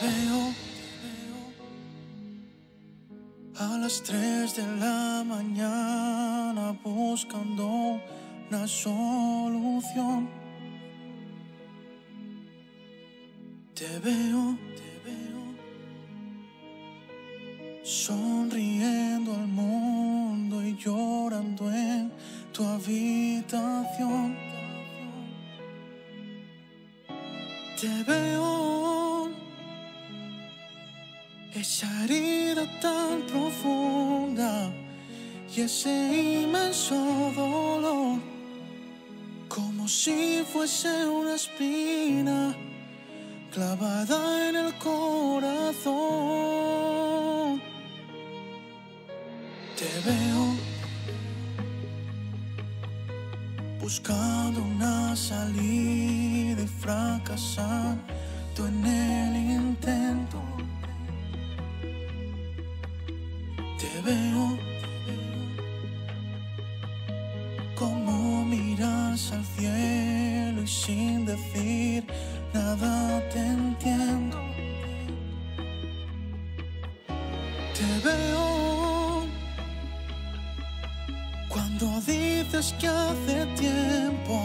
veo a las 3 de la mañana buscando una solución. Te veo, te veo sonriendo al mundo y llorando en tu habitación. Te veo esa herida tan profunda y ese inmenso dolor, como si fuese una espina clavada en el corazón. Te veo buscando una salida y fracasando en el intento. Veo como miras al cielo y sin decir nada te entiendo. Te veo cuando dices que hace tiempo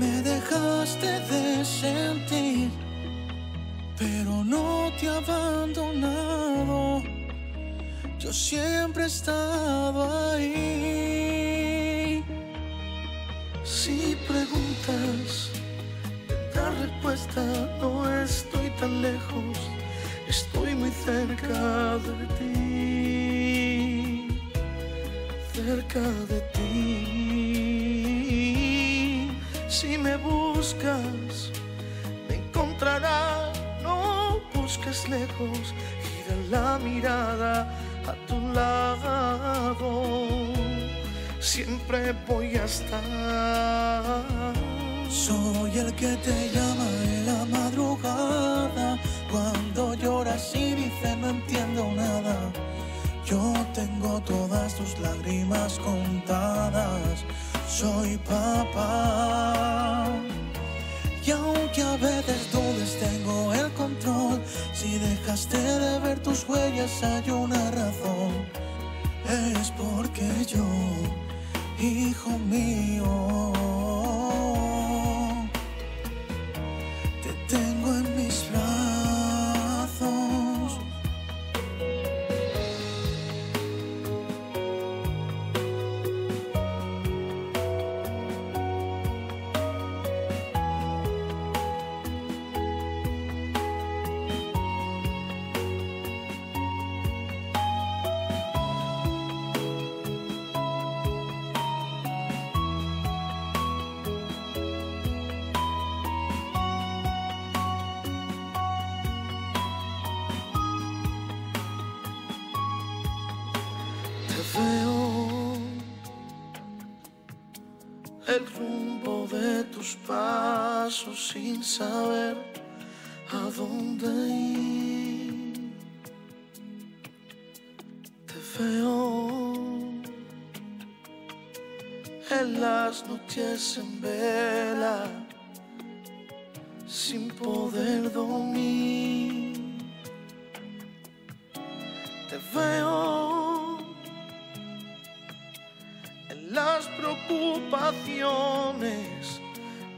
me dejaste de sentir, pero no te he abandonado. Yo siempre he estado ahí. Si preguntas, la respuesta no estoy tan lejos, estoy muy cerca de ti, cerca de ti. Si me buscas, me encontrarás, no busques lejos, gira la mirada siempre voy a estar. Soy el que te llama en la madrugada cuando lloras y dices no entiendo nada. Yo tengo todas tus lágrimas contadas. Soy papá. Y aunque a veces dudes tengo el control, si dejaste de ver tus huellas hay una razón. Es porque yo, hijo mío, el rumbo de tus pasos sin saber a dónde ir. Te veo en las noches en vela sin poder dormir. Te veo las preocupaciones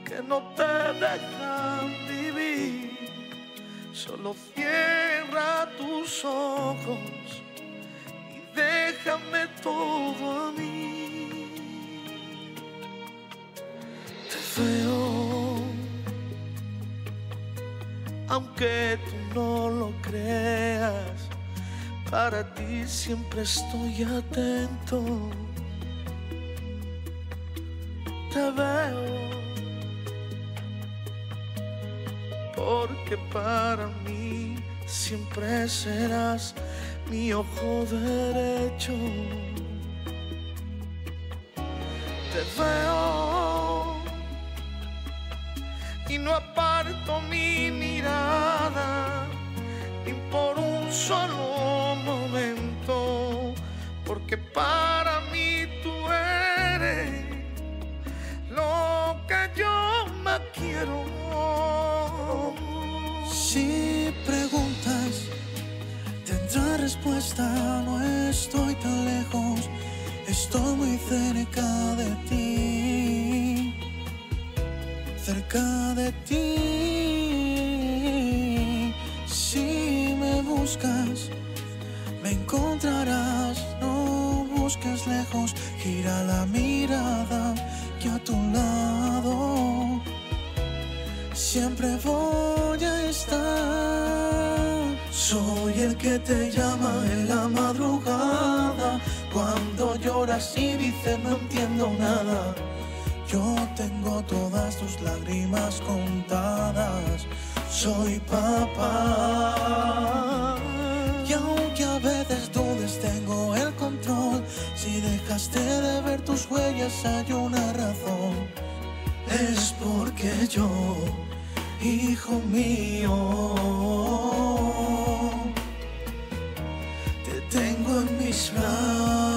que no te dejan vivir. Solo cierra tus ojos y déjame todo a mí. Te veo, aunque tú no lo creas, para ti siempre estoy atento te veo porque para mí siempre serás mi ojo derecho. Te veo y no aparto mi mirada Si preguntas está, no estoy tan lejos, estoy muy cerca de ti, cerca de ti. Si me buscas, me encontrarás, no busques lejos, gira la mirada que a tu lado. Siempre voy Que te llama en la madrugada, cuando lloras y dices no entiendo nada. Yo tengo todas tus lágrimas contadas, soy papá. Y aunque a veces dudes, tengo el control. Si dejaste de ver tus huellas, hay una razón. Es porque yo, hijo mío, te tengo en mis brazos.